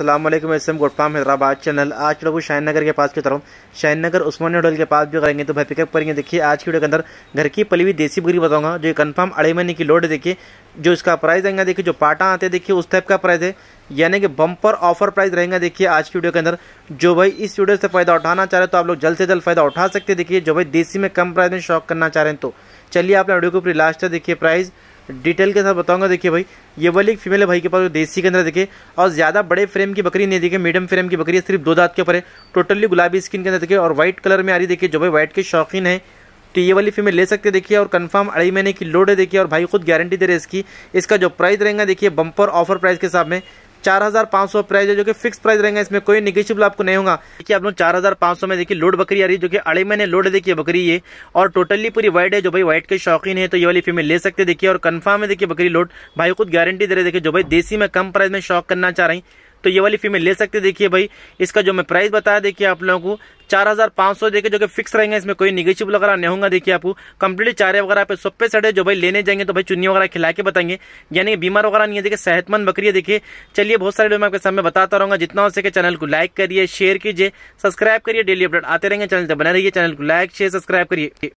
अल्लाम गोड farm Hyderabad channel आज लोग शाहीन नगर के पास की तरफ़ शाहीन नगर उस्मान होटल के पास भी करेंगे तो भाई पिकअप करेंगे। देखिए, आज की वीडियो के अंदर घर की पली हुई देसी बकरी बताऊँगा, जो कन्फर्म अढ़ाई महीने की लोड है, देखिए, जो इसका प्राइस रहेगा, देखिए, जो पाटा आते हैं, देखिए, उस टाइप का प्राइस है। यानी कि बम्पर ऑफ़र प्राइस रहेगा, देखिए, आज की वीडियो के अंदर। जो भाई इस वीडियो से फ़ायदा उठाना चाह रहे तो आप लोग जल्द से जल्द फ़ायदा उठा सकते हैं। देखिए, जो भाई देसी में कम प्राइस में शॉक करना चाह रहे हैं तो चलिए आप वीडियो को पूरी लास्ट तक देखिए प्राइस डिटेल के साथ बताऊँगा। देखिए भाई, ये वाली एक फीमेल है भाई के पास देसी के अंदर देखिए। और ज़्यादा बड़े फ्रेम की बकरी नहीं, देखिए मीडियम फ्रेम की बकरी है, सिर्फ़ दो दांत के ऊपर है। टोटली गुलाबी स्किन के अंदर, देखिए, और व्हाइट कलर में आ रही देखिए, जो भाई व्हाइट के शौकीन है। तो ये वाली फीमेल ले सकते देखिए, और कन्फर्म अढ़ाई महीने की लोड है, देखिए, और भाई खुद गारंटी दे रहे इसकी। इसका जो प्राइस रहेगा, देखिए बम्पर ऑफ़र प्राइस के हिसाब में चार हज़ार पाँच सौ प्राइस है, जो कि फिक्स प्राइस रहेगा, इसमें कोई निगेशिबल आपको नहीं होगा। देखिए, आप लोग चार हज़ार पाँच सौ में देखिए लोड बकरी आ रही है, जो कि अड़े महीने लोड देखिए बकरी ये, और टोटली पूरी व्हाइट है, जो भाई व्हाइट के शौकीन है तो ये वाली फीमेल ले सकते देखिए, और कन्फर्म है, देखिए बकरी लोड भाई खुद गारंटी दे रहे देखिए, जो भाई देसी में कम प्राइस में शौक करना चाह रही तो ये वाली फीमेल ले सकते देखिए भाई, इसका जो मैं प्राइस बताया, देखिए आप लोगों को, चार हज़ार पाँच सौ देखिए जो कि फिक्स रहेंगे, इसमें कोई निगेटिव वगैरह नहीं होगा। देखिए आपको कंप्लीटली चारे वगैरह पे सब पे सड़े जो भाई लेने जाएँगे तो भाई चुन्नी वगैरह खिला के बताएँगे। यानी कि बीमार वगैरह नहीं है, देखिए सेहतमंद बकरी है। देखिए, चलिए बहुत सारे लोग मैं आपके सामने बताता रहूँगा। जितना हो सके चैनल को लाइक करिए शेयर कीजिए सब्सक्राइब करिए डेली अपडेट आते रहेंगे। चैनल बने रहिए चैनल को लाइक शेयर सब्सक्राइब करिए।